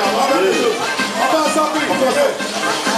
On va s'appeler.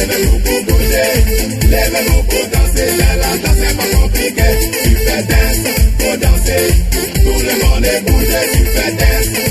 Lève-nous pour bouger, lève-nous pour danser, la danse c'est pas compliqué. Tu fais danse pour danser, tout le monde est bougé. Tu fais danse